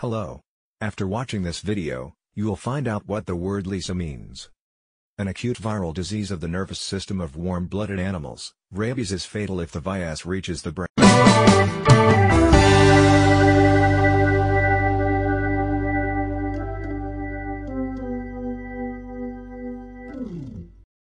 Hello. After watching this video, you will find out what the word lyssa means. An acute viral disease of the nervous system of warm-blooded animals, rabies is fatal if the virus reaches the brain.